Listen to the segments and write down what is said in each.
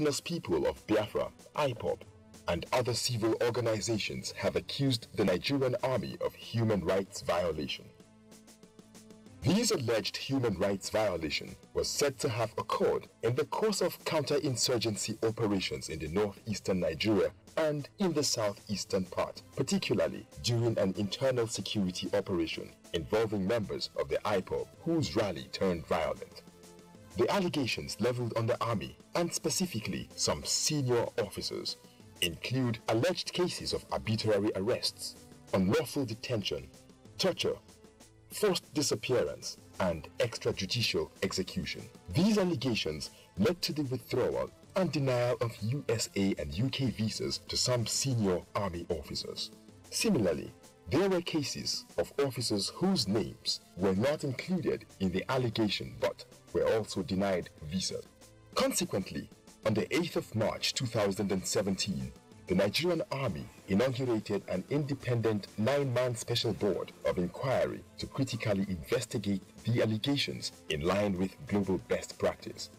indigenous people of Biafra, IPOB, and other civil organizations have accused the Nigerian army of human rights violation. These alleged human rights violation was said to have occurred in the course of counterinsurgency operations in the northeastern Nigeria and in the southeastern part, particularly during an internal security operation involving members of the IPOB whose rally turned violent. The allegations leveled on the army and specifically some senior officers include alleged cases of arbitrary arrests, unlawful detention, torture, forced disappearance, and extrajudicial execution. These allegations led to the withdrawal and denial of USA and UK visas to some senior army officers. Similarly, there were cases of officers whose names were not included in the allegation but were also denied visas. Consequently, on the 8th of March 2017, the Nigerian Army inaugurated an independent nine-man special board of inquiry to critically investigate the allegations in line with global best practice.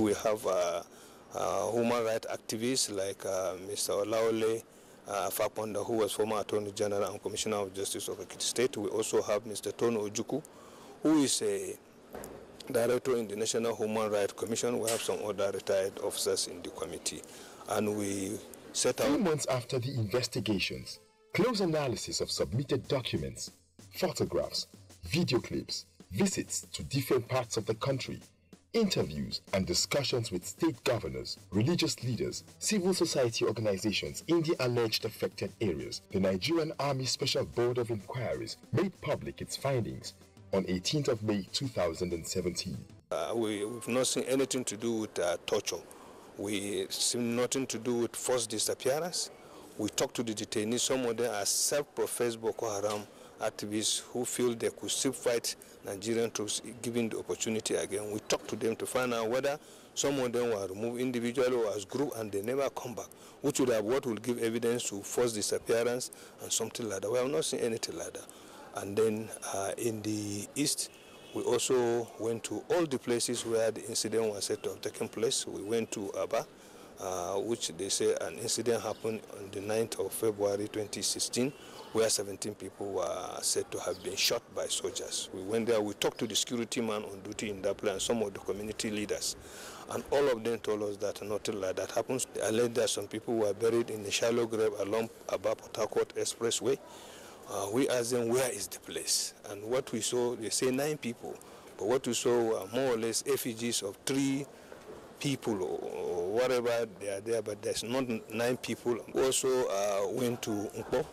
We have uh, uh, human rights activists like uh, Mr. Olawale uh, Fapohunda, who was former Attorney General and Commissioner of Justice of Ekiti State. We also have Mr. Tony Ojukwu, who is a director in the National Human Rights Commission. We have some other retired officers in the committee. And we set out... Few months after the investigations, close analysis of submitted documents, photographs, video clips, visits to different parts of the country, interviews and discussions with state governors, religious leaders, civil society organizations in the alleged affected areas, the Nigerian Army Special Board of Inquiries made public its findings on 18th of May 2017. Uh, we, have not seen anything to do with uh, torture. We see nothing to do with forced disappearance. We talked to the detainees. Some of them are self-professed Boko Haram activists who feel they could still fight Nigerian troops given the opportunity again. We talked to them to find out whether some of them were removed individually or as group and they never come back, which would have what will give evidence to forced disappearance and something like that. We have not seen anything like that. And then uh, in the east, we also went to all the places where the incident was said to have taken place. We went to Aba, uh, which they say an incident happened on the 9th of February 2016, where 17 people were said to have been shot by soldiers. We went there, we talked to the security man on duty in place and some of the community leaders. And all of them told us that nothing like that happens. They alleged that some people were buried in a shallow grave along Port Harcourt Expressway. Uh, we asked them where is the place and what we saw they say nine people but what we saw were more or less effigies of three people or, whatever they are there but there's not nine people also uh, went to Nkpor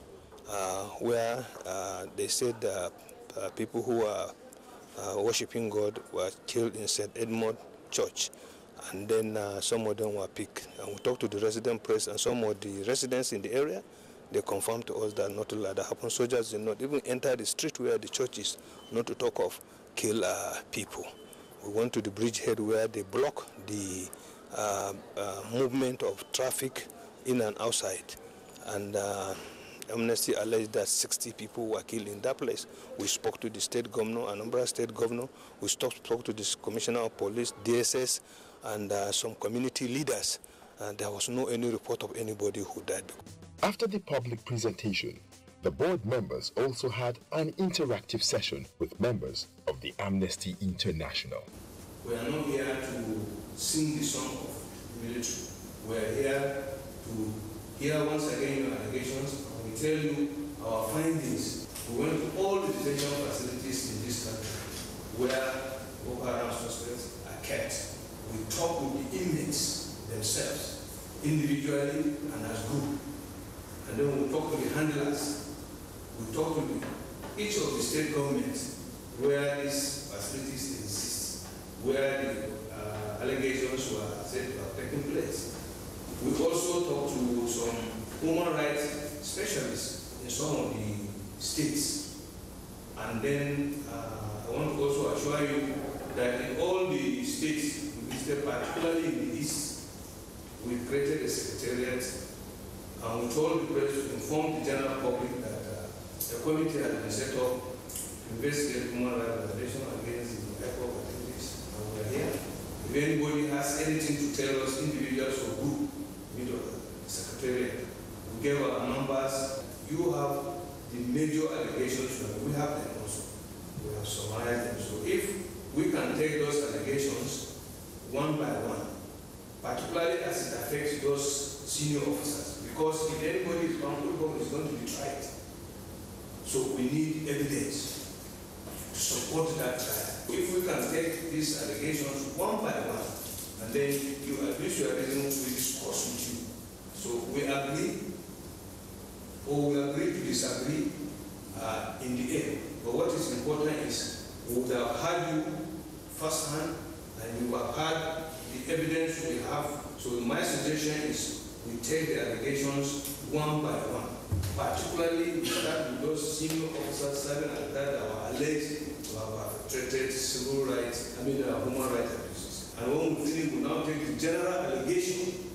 uh, where uh, they said uh, people who are worshiping God were killed in St. Edmund Church and then some of them were picked and we talked to the resident press and some of the residents in the area they confirmed to us that not to let that happen. Soldiers did not even enter the street where the church is, not to talk of kill uh, people. We went to the bridgehead where they block the uh, uh, movement of traffic in and outside. And uh, Amnesty alleged that 60 people were killed in that place. We spoke to the state governor, Anambra state governor. We spoke, to the commissioner of police, DSS, and uh, some community leaders. And there was no any report of anybody who died. After the public presentation, the board members also had an interactive session with members of the Amnesty International. We are not here to sing the song of the military. We are here to hear once again your allegations and we tell you our findings. We went to all the detention facilities in this country where Boko Haram suspects are kept. We talk with the inmates themselves, individually and as group. And then we talk to the handlers, we talk to each of the state governments where these facilities exist, where the uh, allegations were said to have taken place. We also talk to some human rights specialists in some of the states. And then uh, I want to also assure you that in all the states we visited, particularly in the east, we created a secretariat and we told the press to inform the general public that a committee had been set up to investigate human rights violation against the ECO activities. And we are here. If anybody has anything to tell us, individuals or group, meet the secretariat. We gave our numbers. You have the major allegations, and we have them also. We have summarized them. So if we can take those allegations one by one, particularly as it affects those senior officers, because if anybody is found culpable, it's going to be tried. So we need evidence to support that trial. If we can take these allegations one by one, and then you at least you are reason we discuss with you. So we agree, or we agree to disagree uh, in the end. But what is important is we would have had you firsthand, and you have had the evidence we have. So my suggestion is we take the allegations one by one. Particularly, with those senior officers serving at that are alleged to have perpetrated civil rights, I mean, uh, human rights abuses. And when we finish, we now take the general allegation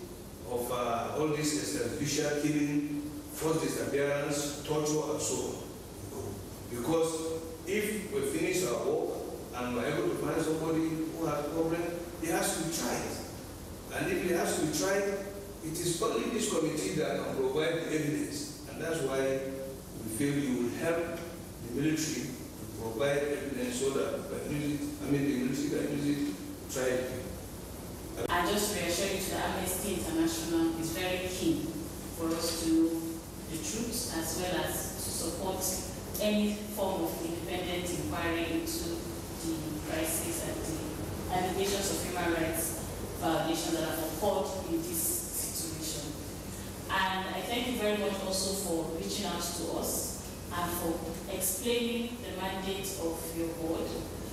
of uh, all this extrajudicial killing, forced disappearance, torture, and so on. Because if we finish our work and we're able to find somebody who has a problem, it has to be tried. And if it has to be tried, it is only this committee that can provide the evidence. That's why we feel you will help the military to provide evidence so that the military, I mean the military can use it to try it. I just reassure you that Amnesty International is very keen for us to the truth as well as to support any form of independent inquiry into the crisis and the allegations of human rights violations that have occurred in this situation. And I thank you very much also to us and for explaining the mandate of your board.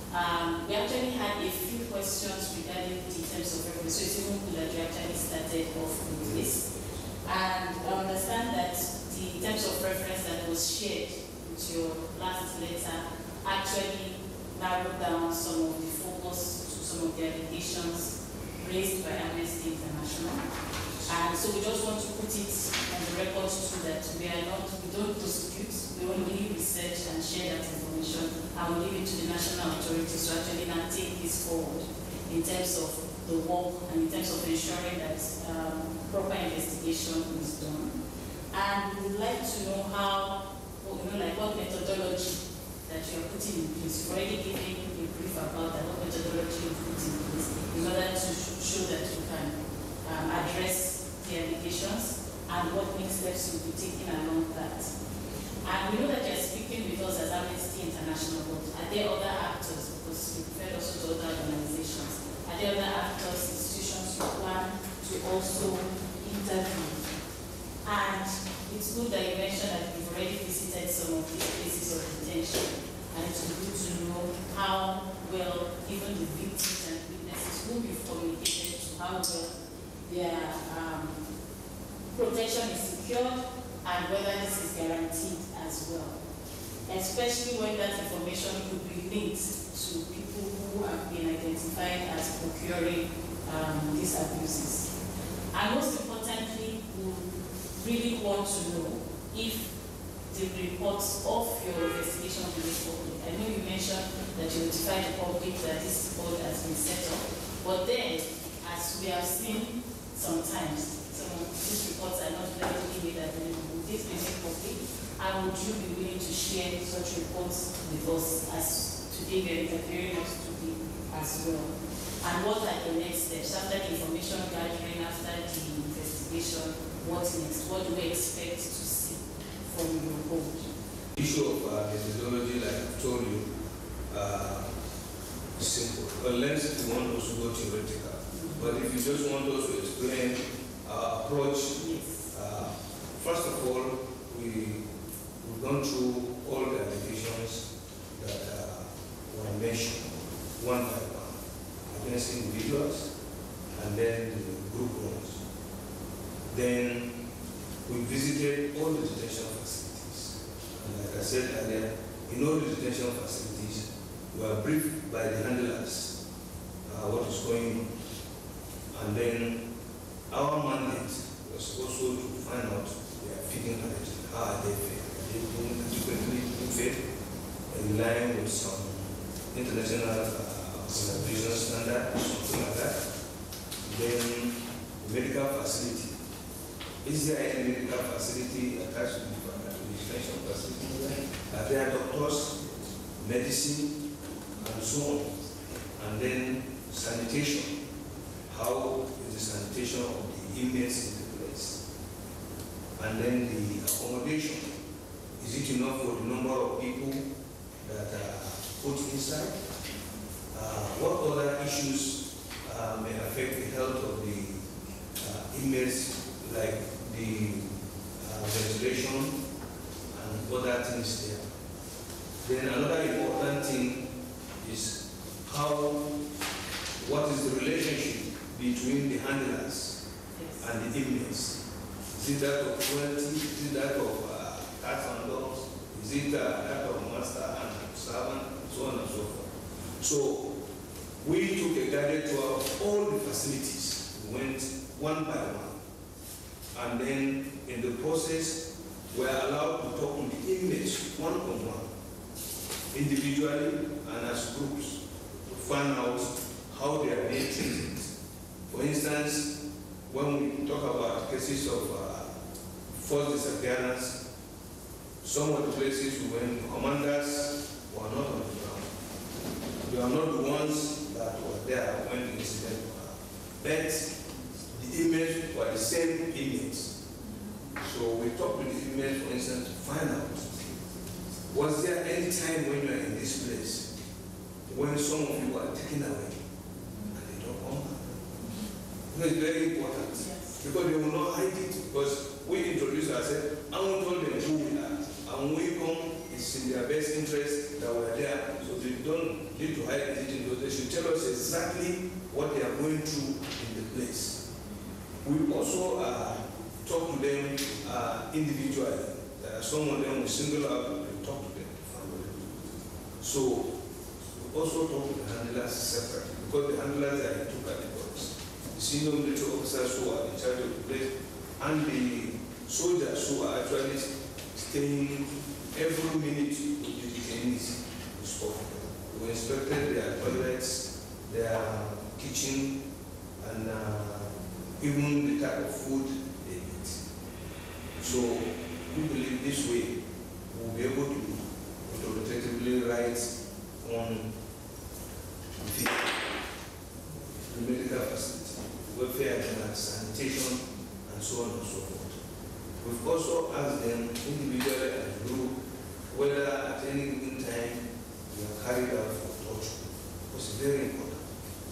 Um, we actually had a few questions regarding the terms of reference, so it's even good that you actually started off with this. And I understand that the terms of reference that was shared with your last letter actually narrowed down some of the focus to some of the allegations raised by Amnesty International. And so we just want to put it on the record too that we are not, we don't prosecute, we only research and share that information and we leave it to the national authorities to actually now take this forward in terms of the work and in terms of ensuring that um, proper investigation is done. And we would like to know how, you know, like what methodology that you are putting in place. You've already given a brief about that, what methodology you put in place in order to show that you can um, address the allegations and what next steps will be taken along that. And we know that you're speaking with us as Amnesty International, but are there other actors, because you referred also to other organizations, are there other actors, institutions you plan to also interview? And it's good that you mentioned that you've already visited some of these places of detention, and it's good to know how well even the victims and witnesses whom you've communicated to, how well their um, protection is secured and whether this is guaranteed as well. Especially when that information could be linked to people who have been identified as procuring um, these abuses. And most importantly, we really want to know if the reports of your investigation will be public. I know you mentioned that you notified the public that this board has been set up, but then, as we have seen sometimes, of these reports are not readily made this be? And would you be willing to share such reports with us as today we are interviewing us today as well? And what are the next steps after the information gathering, after the investigation? What next? What do we expect to see from your board? issue of uh, methodology, like I've told you, uh, simple. Unless you want us to go theoretical. But if you just want us to explain our approach, Yes. uh, first of all, we, we've gone through all the allegations that uh, were mentioned, one by one, against individuals, and then the group ones. Then we visited all the detention facilities. And like I said earlier, in all the detention facilities, we were briefed by the handlers uh, what is going on. And then our mandate was also to find out their are feeding habits, How are they fed? Are they being fed in line with some international uh, business standard, something like that? Then medical facility. Is there any medical facility attached to the extension facility? Are there doctors, medicine, and so on? And then sanitation how is the sanitation of the inmates in the place? And then the accommodation. Is it enough for the number of people that are put inside? Uh, what other issues uh, may affect the health of the uh, inmates, like the uh, ventilation and other things there? Then another important thing is how, what is the relationship between the handlers Yes. and the inmates? Is it that of cruelty? Is it that of uh, cats and dogs? Is it uh, that of master and servant? And so on and so forth. So we took a guided tour of all the facilities. We went one by one. And then in the process, we are allowed to talk to the inmates one on one, individually and as groups, to find out how they are being treated. For instance, when we talk about cases of uh, forced disappearance, some of the places we went, commanders were not on the ground. They are not the ones that were there when the incident occurred. But the inmates were the same inmates. So we talked to the inmates, for instance, to find out, was there any time when you are in this place when some of you were taken away and they don't come back? You know, It's very important Yes. because they will not hide it because we introduce ourselves and we told them who we are and when we come it's in their best interest that we are there so they don't need to hide anything because they should tell us exactly what they are going through in the place. We also uh, talk to them uh, individually. There are some of them we single out and talk to them. So we also talk to the handlers separately because the handlers are in two categories. Senior military officers who are in charge of the place and the soldiers who are actually staying every minute with the detainees. We inspected their toilets, their kitchen, and uh, even the type of food they eat. So we believe this way we'll be able to authoritatively write on the, the medical facility, welfare and sanitation, and so on and so forth. We've also asked them individually as group whether at any given time they are carried out for torture. It's very important.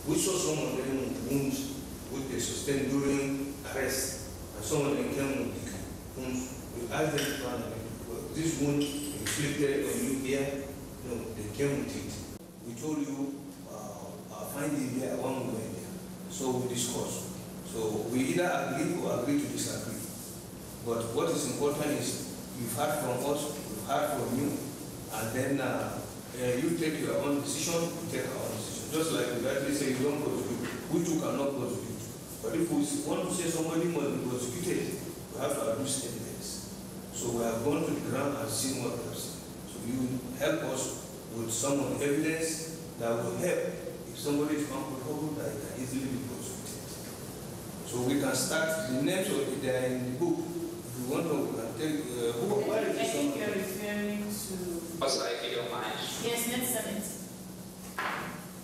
We saw some of them with wounds which they sustained during arrest, and some of them came with wounds. We asked them to find this wound inflicted on you here, no, they came with it. We told you uh, our finding here we went there. So we discussed. So we either agree or agree to disagree. But what is important is you've heard from us, we've heard from you, and then uh, you take your own decision, we take our own decision. Just like you rightly say, you don't prosecute, we too cannot prosecute. But if we want to say somebody must be prosecuted, we have to produce evidence. So we have gone to the ground and seen what we. So you help us with some of evidence that will help if somebody is found culpable that he can easily be prosecuted. So we can start, the names of it, they are in the book. If you want to, can take, uh, who, why I is this think one? you're referring to, Also, if you don't mind, yes, net seventy.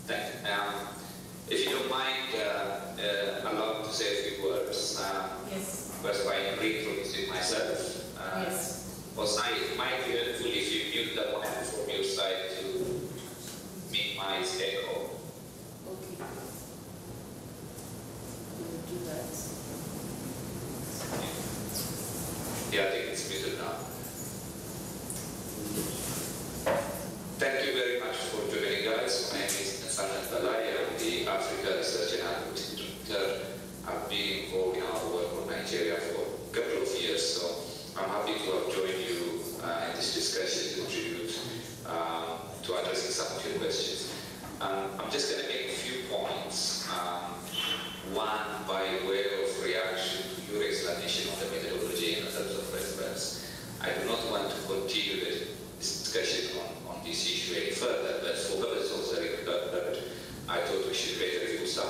thank you. Um, if you don't mind, uh, uh, allow me to say a few words. Uh, Yes, first, by reintroducing myself. Uh, yes. was I, it might be helpful if you mute the mic from your side to make my echo. Okay. We'll do that. Yeah, I think it's muted now. Thank you very much for joining us. My name is Netsanet Belay. I'm the Africa Research and Advocacy Director. I've been involved in our work on Nigeria for a couple of years, so I'm happy to have joined you uh, in this discussion to contribute um, to addressing some of your questions. Um, I'm just going to make a few points. Um, one by way of reaction to your explanation of the methodology in terms of reference. I do not want to continue the discussion on, on this issue any further, but for purposes of the record, I thought we should better review some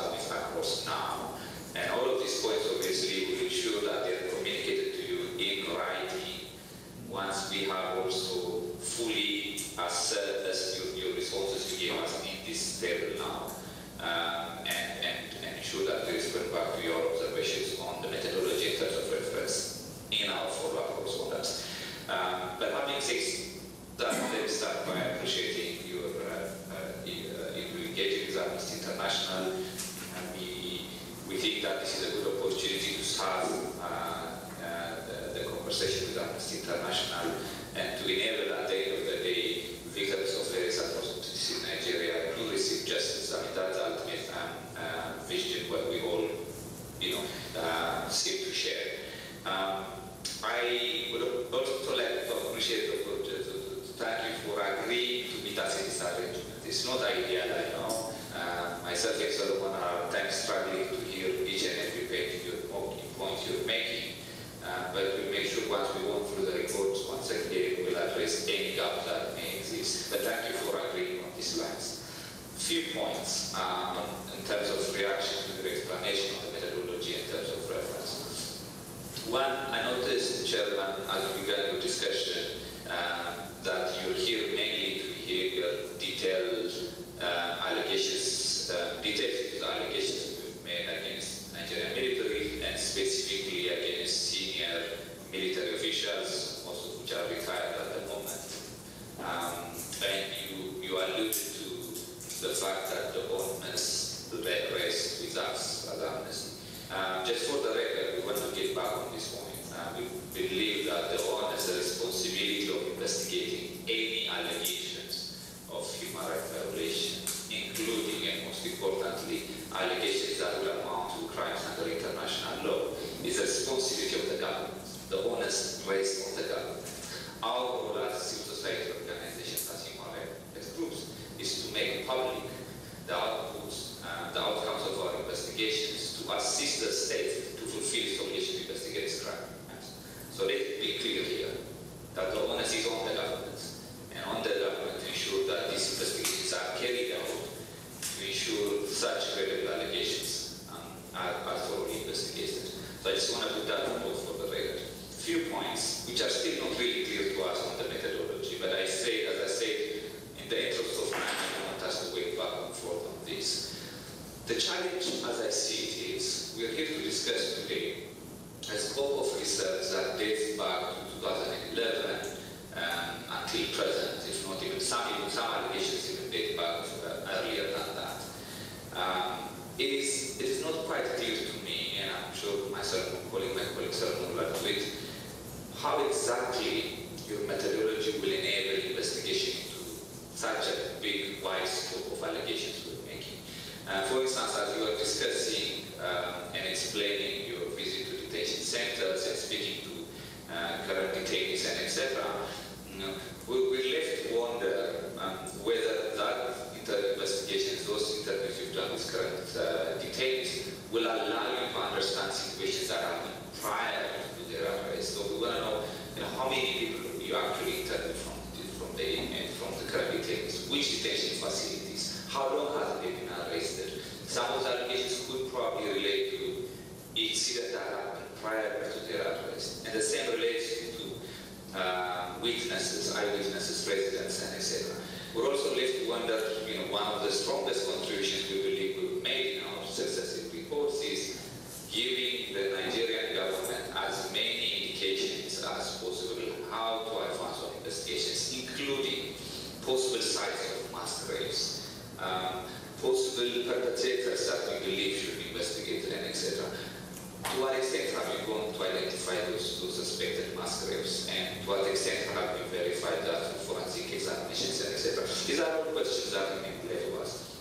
of the which detention facilities, how long has they been arrested. Some of the allegations could probably relate to incidents that happened prior to their arrest. And the same relates to uh, witnesses, eyewitnesses, residents, and etc. We're also left to wonder, you know, one of the strongest countries. etc. These are all questions that you can play to us.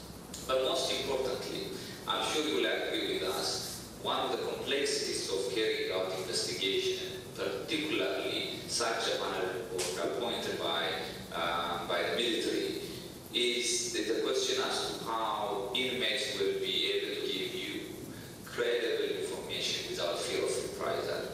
But most importantly, I'm sure you will agree with us, one of the complexities of carrying out investigation, particularly such a panel appointed by, uh, by the military, is the question as to how inmates will be able to give you credible information without fear of reprisal.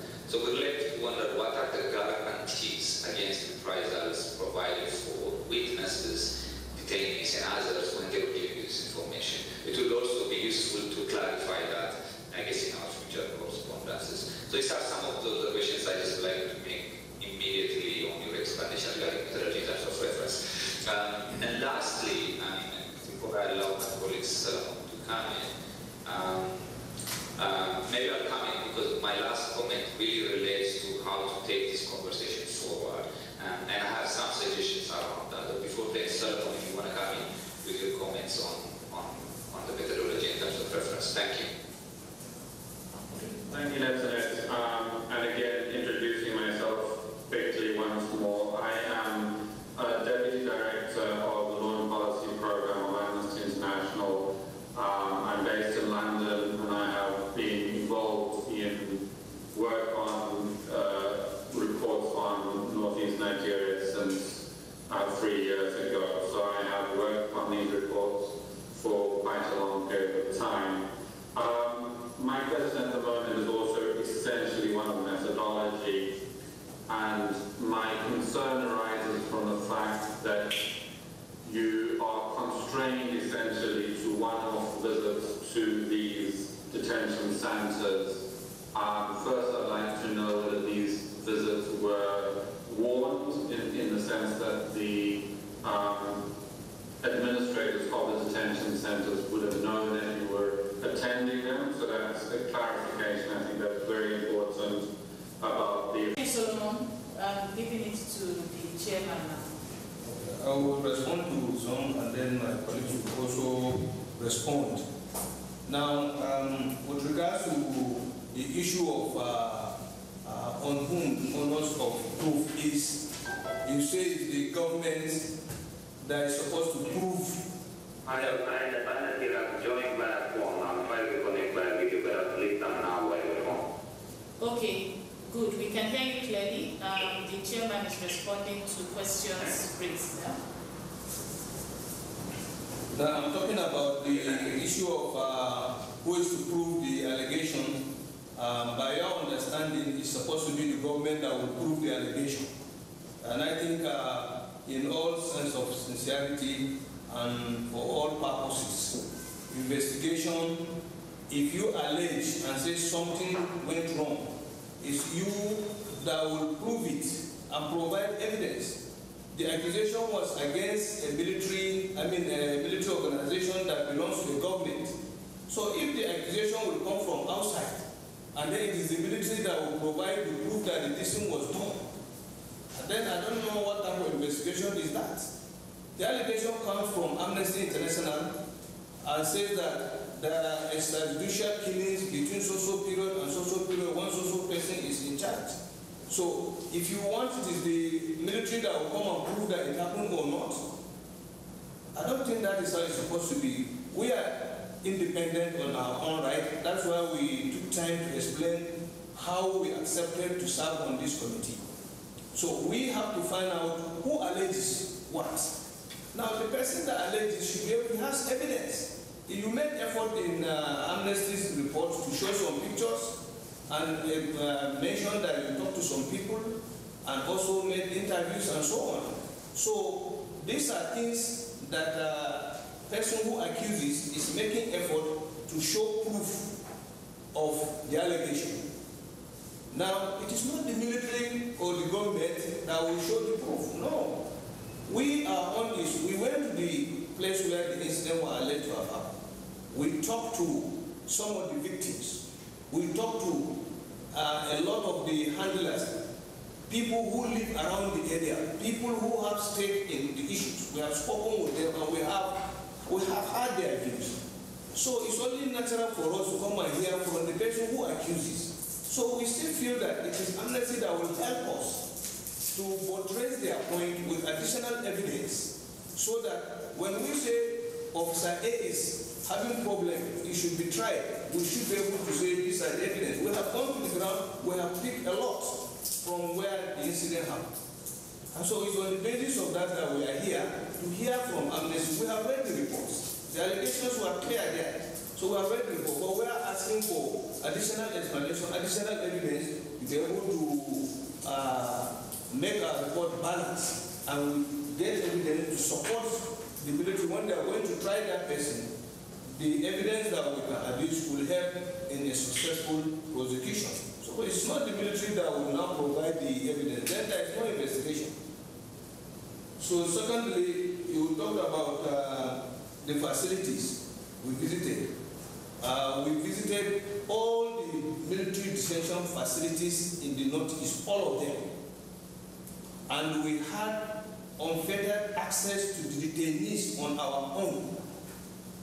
That's a clarification. I think that's very important about the. Solomon, um, giving it to the chairman now. I will respond to some and then my colleagues will also respond. Now, um, with regards to the issue of uh, uh, on whom honors of proof is, you say it's the government that is supposed to prove I have I have a joint platform. I'm trying to connect by video, but at least I'm now away from. Okay, good. We can hear you clearly. Um, the chairman is responding to questions raised. Yeah? Now, I'm talking about the issue of uh, who is to prove the allegation. Um, by our understanding, it's supposed to be the government that will prove the allegation. And I think uh, in all sense of sincerity and for all purposes, investigation, if you allege and say something went wrong, it's you that will prove it and provide evidence the accusation was against a military, I mean a military organization that belongs to the government. So if the accusation will come from outside, and then it is the military that will provide the proof that the thing was done, and then I don't know what type of investigation is that. The allegation comes from Amnesty International and says that there are extrajudicial killings between social period and social period, one social person is in charge. So if you want it is the military that will come and prove that it happened or not, I don't think that is how it's supposed to be. We are independent on our own right. That's why we took time to explain how we accepted to serve on this committee. So we have to find out who alleges what. Now the person that alleges should be able to have evidence. If you made effort in uh, Amnesty's report to show some pictures, and uh, mentioned that you talked to some people and also made interviews and so on. So these are things that uh, person who accuses is making effort to show proof of the allegation. Now, it is not the military or the government that will show the proof. No. We are on this. We went to the place where the incident was alleged to have happened. We talked to some of the victims. We talked to uh, a lot of the handlers, people who live around the area, people who have stake in the issues. We have spoken with them and we have, we have heard their views. So it's only natural for us to come and hear from the person who accuses. So we still feel that it is amnesty that will help us to buttress their point with additional evidence so that when we say Officer A is having problem, it should be tried. We should be able to say this as evidence. We have gone to the ground, we have picked a lot from where the incident happened. And so it's on the basis of that that we are here to hear from Amnesty. We have read the reports. The allegations were clear there. So we have read the report, but we are asking for additional explanation, additional evidence to be able to uh, make our report balanced and get evidence to support the military when they are going to try that person. The evidence that we can adduce will help in a successful prosecution. So it's not the military that will now provide the evidence. Then there is no investigation. So secondly, you talked about uh, the facilities we visited. Uh, we visited all the military detention facilities in the Northeast, all of them. And we had unfettered access to the detainees on our own.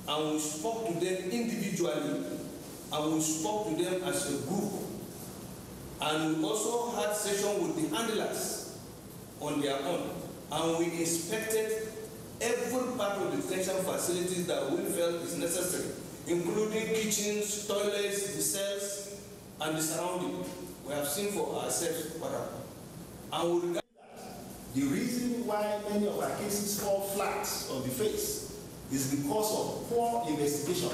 And we spoke to them individually, and we spoke to them as a group. And we also had sessions with the handlers on their own. And we inspected every part of the detention facilities that we felt is necessary, including kitchens, toilets, the cells, and the surrounding. We have seen for ourselves what happened. And we The reason why many of our cases fall flat on the face is because of poor investigation